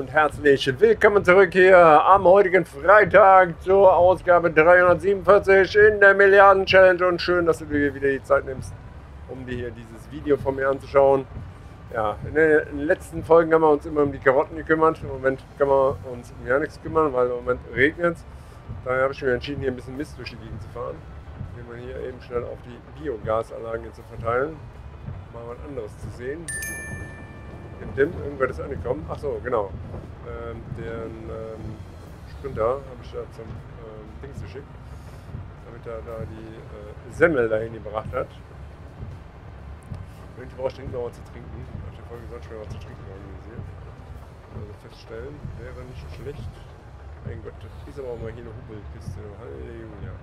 Und herzlich willkommen zurück hier am heutigen Freitag zur Ausgabe 347 in der Milliarden Challenge und schön, dass du dir wieder die Zeit nimmst, um dir hier dieses Video von mir anzuschauen. Ja, in den letzten Folgen haben wir uns immer um die Karotten gekümmert. Im Moment können wir uns um gar nichts kümmern, weil im Moment regnet es. Daher habe ich mir entschieden, hier ein bisschen Mist durch die Gegend zu fahren. Wie man hier eben schnell auf die Biogasanlagen zu verteilen. Mal was anderes zu sehen. Im Dim, irgendwer ist angekommen. Ach so, genau. Ähm, den ähm, Sprinter habe ich da zum ähm, Dings geschickt, damit er da die äh, Semmel dahin gebracht hat. Irgendwie brauche ich dringend noch was zu trinken. Nach der Folge sonst schon was zu trinken organisiert. Also feststellen, wäre nicht schlecht. Mein Gott, das ist aber auch mal hier eine Hubelkiste. Halleluja.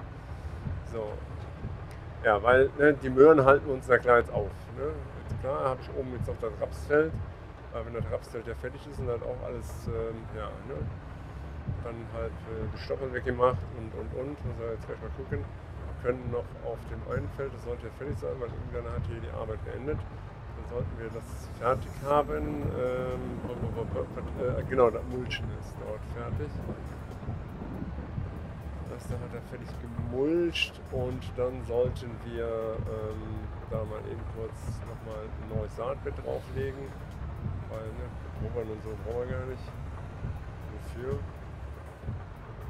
So. Ja, weil ne, die Möhren halten uns da klar jetzt auf. Ne? Jetzt klar habe ich oben jetzt noch das Rapsfeld. Aber wenn das Rapsfeld ja fertig ist und halt auch alles, ähm, ja, ne, dann halt äh, weggemacht und und und, muss man jetzt gleich mal gucken. Können noch auf dem einen Feld, das sollte ja fertig sein, weil irgendwann hat hier die Arbeit beendet. Dann sollten wir das fertig haben. Ähm, äh, genau, das Mulchen ist dort fertig. Das da hat er fertig gemulcht und dann sollten wir ähm, da mal eben kurz nochmal ein neues Saatbett drauflegen. Weil, ne, Rubbern und so brauchen wir gar nicht. Wofür?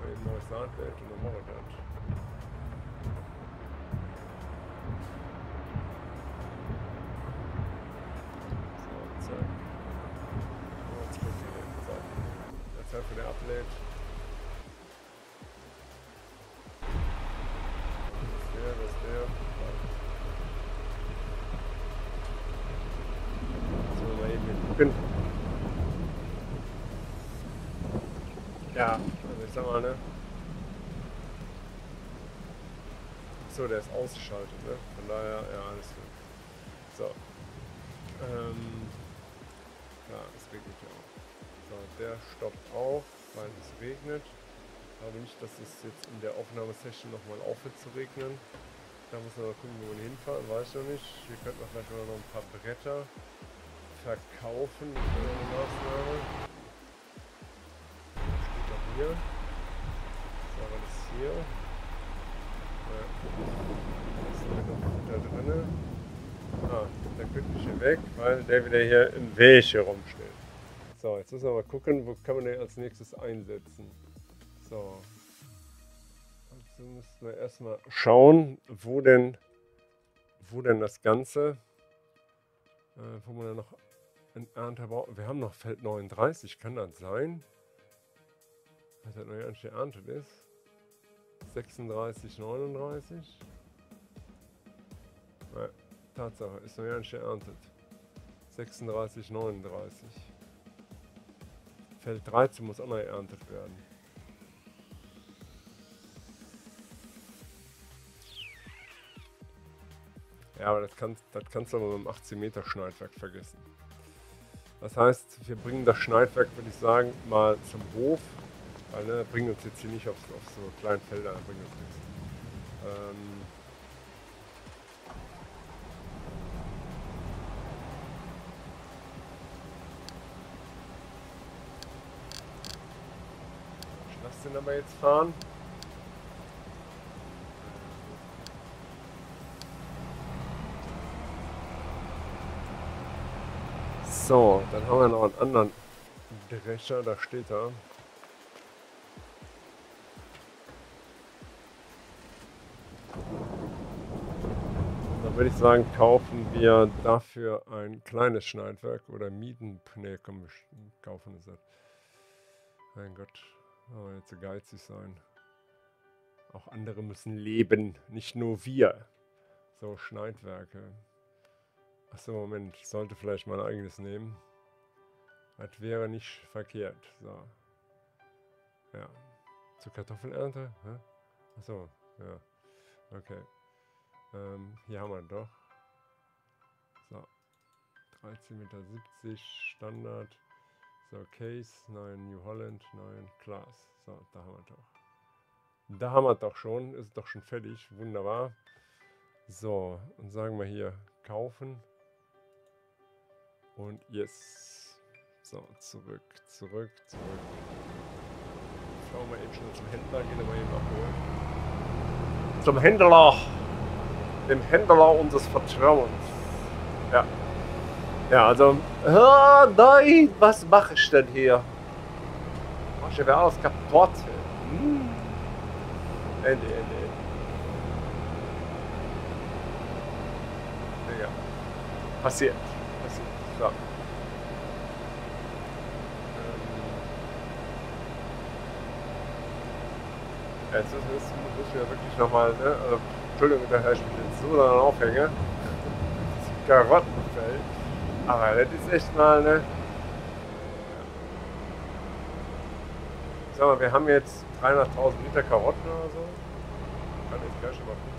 Weil ein neues Saatbett und dann machen wir das. So, zack. Jetzt kommt die. So. Jetzt halt für den Update. Ja, also ich sag mal, ne? So, der ist ausgeschaltet, ne? Von daher, ja, alles gut. So. Ähm, ja, es regnet ja auch. So, der stoppt auch, weil es regnet. Ich glaube nicht, dass es jetzt in der Aufnahmesession nochmal aufhört zu regnen. Da muss man mal gucken, wo wir hinfahren, weiß ich noch nicht. Hier könnten wir vielleicht noch ein paar Bretter verkaufen. Wäre eine Maßnahme. Hier. So, was ist hier? Ja. Was ist da drinne? Ah, dann könnte ich hier weg, weil der wieder hier im Weg herumsteht. So, jetzt müssen wir mal gucken, wo kann man den als nächstes einsetzen. So. Also müssen wir erstmal schauen, wo denn, wo denn das Ganze, äh, wo man da noch ein Ernte braucht. Wir haben noch Feld 39, kann das sein? Das noch gar nicht geerntet ist. 36, 39. Nein, Tatsache, ist noch nicht geerntet. 36, 39. Feld 13 muss auch noch geerntet werden. Ja, aber das, kann, das kannst du aber mit dem 18 Meter Schneidwerk vergessen. Das heißt, wir bringen das Schneidwerk, würde ich sagen, mal zum Hof. Weil ne, bringen uns jetzt hier nicht auf, auf so kleinen Felder, bringen uns nichts. Ähm, ich lasse den aber jetzt fahren. So, dann haben wir noch einen anderen Drescher, da steht er. Würde ich sagen, kaufen wir dafür ein kleines Schneidwerk oder mieten. Ne, komm, wir kaufen es nicht. Mein Gott, aber jetzt so geizig sein. Auch andere müssen leben, nicht nur wir. So, Schneidwerke. Achso, Moment, ich sollte vielleicht mein eigenes nehmen. Das wäre nicht verkehrt. So. Ja. Zur Kartoffelernte? Achso, ja. Okay. Ähm, hier haben wir doch. So. 13,70 Meter Standard. So, Case, nein, New Holland, nein, Class. So, da haben wir doch. Da haben wir doch schon. Ist doch schon fertig. Wunderbar. So, und sagen wir hier kaufen. Und yes. So, zurück, zurück, zurück. Schauen wir eben schon zum Händler, gehen wir eben abholen. Zum Händler! Dem Händler unseres Vertrauens. Ja. Ja, also, oh nein, was mache ich denn hier? Mach ich ja alles kaputt. Hm. Ende, Ende. Ja. Passiert. Passiert. So. Ähm. Jetzt ist, muss ich ja wirklich nochmal, ne? Also, Entschuldigung, dass ich mich jetzt so dann aufhänge. Das Karottenfeld. Aber das ist echt mal, ne? Sag mal, wir haben jetzt 300.000 Liter Karotten oder so. Kann jetzt gleich schon mal gucken.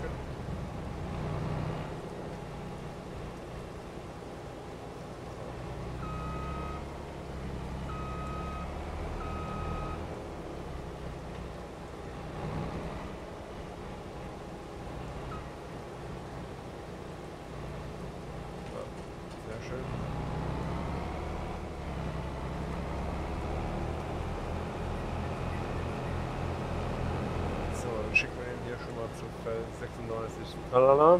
Sehr schön. So, dann schicken wir ihn hier schon mal zu Feld 96. Tralala.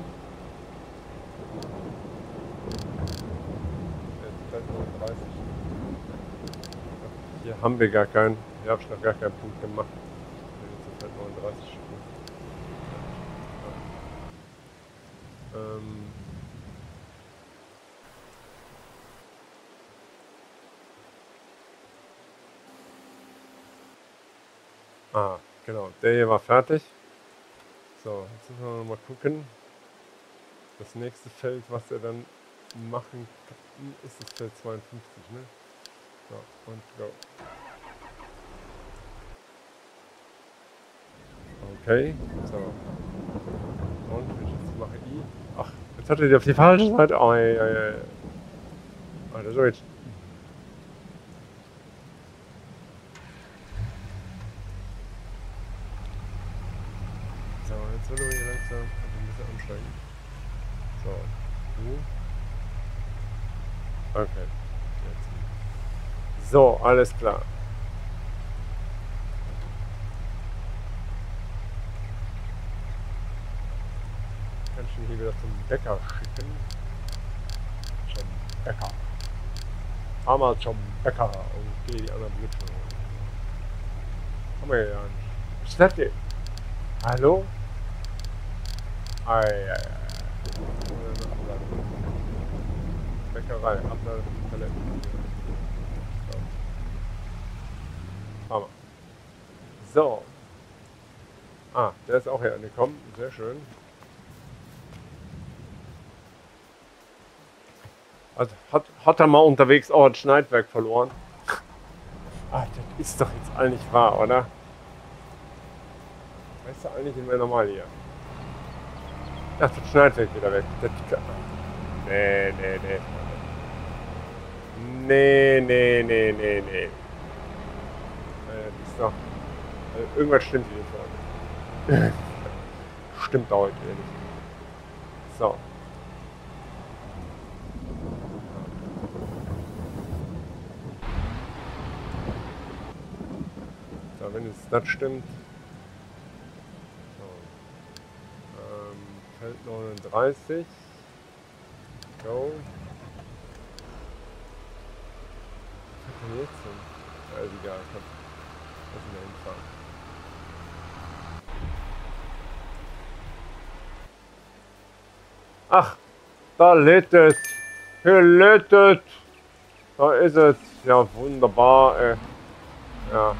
Jetzt Feld 39. Hier haben wir gar keinen. Hier habe ich noch gar keinen Punkt gemacht. Wenn wir zu Feld 39 schicken. Ähm. Ah, genau. Der hier war fertig. So, jetzt müssen wir noch mal gucken. Das nächste Feld, was er dann machen kann, ist das Feld 52, ne? So, und go. Okay, so. Und ich jetzt mache I. Ach, jetzt hat er die auf die falsche Seite. Oh, ey, ey, ey. Alter, so jetzt. So, jetzt wird er hier langsam ein bisschen anstrengen. So, du. Okay. Jetzt. So, alles klar. Kann ich ihn hier wieder zum Bäcker schicken. Zum Bäcker. Fahr mal zum Bäcker und geh die anderen holen. Haben wir ja nicht. Was ist das denn? Hallo? Ei, ei, ei. Bäckerei, Ablauf, Paletten. Hammer. So. Ah, der ist auch hier angekommen. Sehr schön. Also hat, hat er mal unterwegs auch ein Schneidwerk verloren? Ah, das ist doch jetzt eigentlich wahr, oder? Weißt du eigentlich in meiner Normal hier? Ach, das Schneidwerk wieder weg. Das. Nee, nee, nee. Nee, nee, nee, nee, nee. Äh, das ist doch... Äh, irgendwas stimmt hier nicht stimmt heute nicht. So. So, wenn jetzt das stimmt. So. Ähm, Feld 39. Go. Was hat denn jetzt hin? Ist egal. Komm. Lass ihn da hinfahren. Ach, da lädt es. Hier lädt es. Da ist es. Ja, wunderbar. Ey. Ja.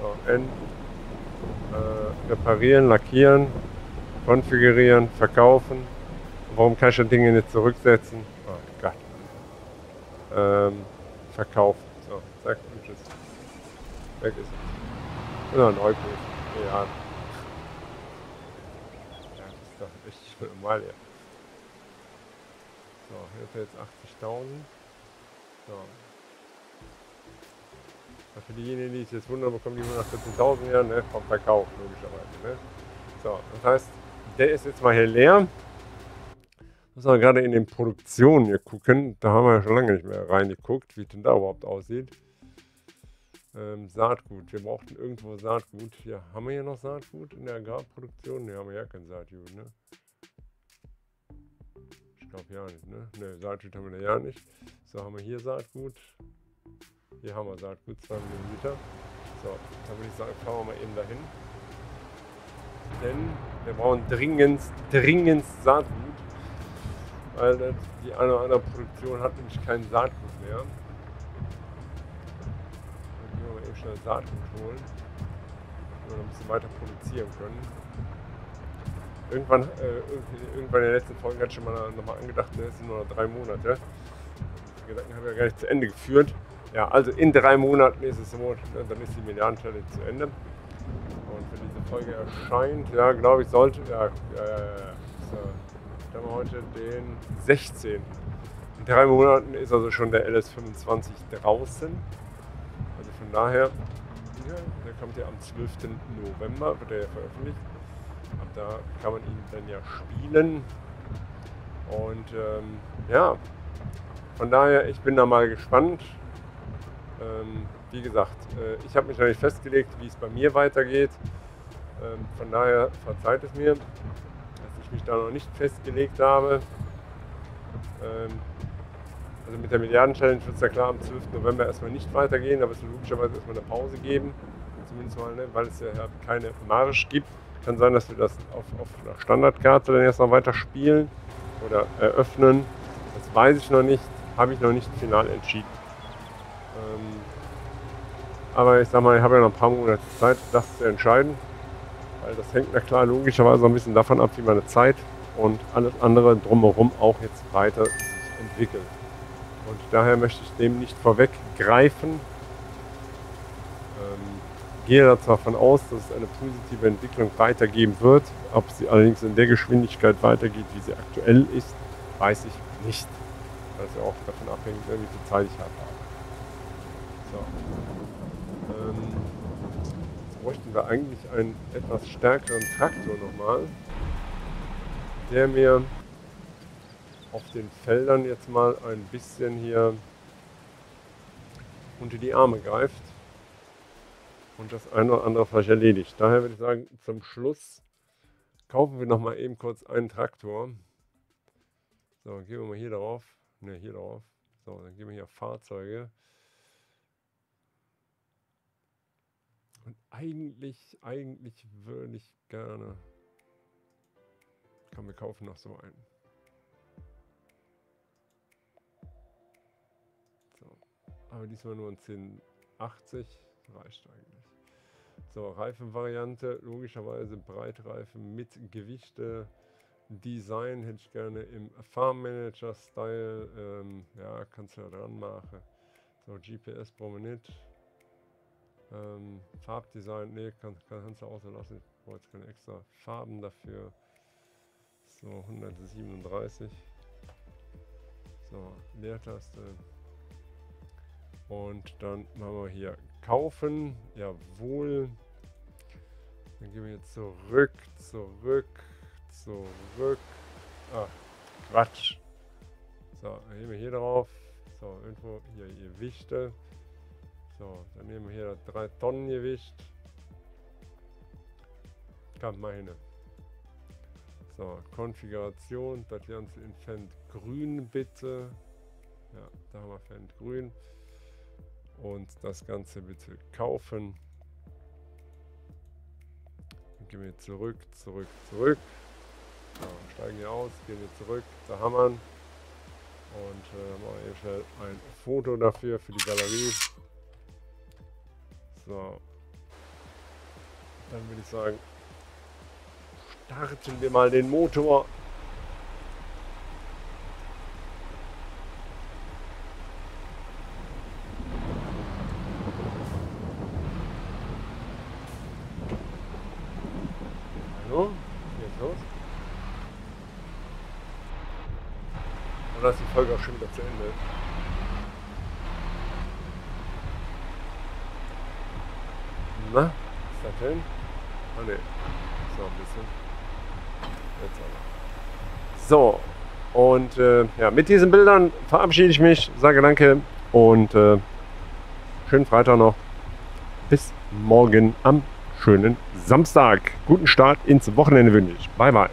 So, N. Äh, reparieren, lackieren, konfigurieren, verkaufen. Warum kann ich das Ding nicht zurücksetzen? Oh Gott. Ähm, verkaufen. So, zack und tschüss. Weg ist es. Oder ein Euro. Ja. Ja, doch richtig normal hier. So, hier ist er jetzt 80.000. So. Und Für diejenigen, die sich jetzt wundern, bekommen die 114.000 ja, ne, vom Verkauf, logischerweise. Ne? So, das heißt, der ist jetzt mal hier leer. Muss man gerade in den Produktionen hier gucken. Da haben wir ja schon lange nicht mehr reingeguckt, wie es denn da überhaupt aussieht. Ähm, Saatgut. Wir brauchten irgendwo Saatgut. Hier, haben wir hier noch Saatgut in der Agrarproduktion? Ne, haben wir ja kein Saatgut, ne? Ich glaube ja nicht, ne? Ne, Saatgut haben wir da ja nicht. So, haben wir hier Saatgut. Hier haben wir Saatgut, 2 Milliliter. So, dann würde ich sagen, fahren wir mal eben dahin. Denn wir brauchen dringend, dringend Saatgut. Weil die eine oder andere Produktion hat nämlich kein Saatgut mehr Saatgut holen, damit wir ein bisschen weiter produzieren können. Irgendwann, äh, irgendwann in der letzten Folge hat schon mal nochmal angedacht, ne, es sind nur noch drei Monate. Die Gedanken habe ich ja gar nicht zu Ende geführt. Ja, also in drei Monaten ist es so, ne, dann ist die Milliardenstelle zu Ende. Und wenn diese Folge erscheint, ja, glaube ich, sollte, ja, ja, ja, ja. So, dann haben wir heute den 16. In drei Monaten ist also schon der LS25 draußen von daher, ja, der kommt ja am 12. November, wird er ja veröffentlicht. Ab da kann man ihn dann ja spielen. Und ähm, ja, von daher, ich bin da mal gespannt. Ähm, wie gesagt, äh, ich habe mich noch nicht festgelegt, wie es bei mir weitergeht. Ähm, von daher verzeiht es mir, dass ich mich da noch nicht festgelegt habe. Ähm, also mit der Milliarden-Challenge wird es ja klar am 12. November erstmal nicht weitergehen, aber es wird logischerweise erstmal eine Pause geben. Zumindest mal, ne, weil es ja keine Marge gibt. Kann sein, dass wir das auf, auf einer Standardkarte dann erstmal weiter spielen oder eröffnen. Das weiß ich noch nicht, habe ich noch nicht final entschieden. Ähm, aber ich sag mal, ich habe ja noch ein paar Monate Zeit, das zu entscheiden. Weil das hängt na klar logischerweise ein bisschen davon ab, wie meine Zeit und alles andere drumherum auch jetzt weiter sich entwickelt. Und daher möchte ich dem nicht vorweggreifen. Ähm, gehe davon aus, dass es eine positive Entwicklung weitergeben wird. Ob sie allerdings in der Geschwindigkeit weitergeht, wie sie aktuell ist, weiß ich nicht. Weil es ja auch davon abhängt, wie viel Zeit ich habe. So. Ähm, jetzt bräuchten wir eigentlich einen etwas stärkeren Traktor nochmal, der mir auf den Feldern jetzt mal ein bisschen hier unter die Arme greift und das eine oder andere vielleicht erledigt. Daher würde ich sagen, zum Schluss kaufen wir noch mal eben kurz einen Traktor. So, gehen wir mal hier drauf. Ne, hier drauf. So, dann gehen wir hier auf Fahrzeuge. Und eigentlich, eigentlich würde ich gerne. Kann wir kaufen noch so einen. Aber diesmal nur ein 1080. Reicht eigentlich. So, Reifenvariante. Logischerweise Breitreifen mit Gewichte. Design hätte ich gerne im Farm Manager Style. Ähm, ja, kannst du ja dran machen. So, GPS brauchen wir nicht. Ähm, Farbdesign, ne, kann, kann, kannst du auslassen. Ich brauche jetzt keine extra Farben dafür. So, 137. So, Leertaste. Und dann machen wir hier kaufen. Jawohl. Dann gehen wir jetzt zurück, zurück, zurück. Ach, Quatsch. So, dann gehen wir hier drauf. So, irgendwo hier Gewichte. So, dann nehmen wir hier 3 Tonnen Gewicht. Kann mal hin. So, Konfiguration, das Ganze in Fendt grün bitte. Ja, da haben wir Fendt grün und das Ganze bitte kaufen. Dann gehen wir zurück, zurück, zurück. So, steigen hier aus, gehen wir zurück, da hammern. Und äh, machen hier schnell ein Foto dafür, für die Galerie. So. Dann würde ich sagen, starten wir mal den Motor. Folge auch schon wieder zu Ende. Na, ist das denn? Ah ne, so ein bisschen. Jetzt aber. So, Und äh, ja, mit diesen Bildern verabschiede ich mich, sage danke und äh, schönen Freitag noch. Bis morgen am schönen Samstag. Guten Start ins Wochenende wünsche ich. Bye, bye.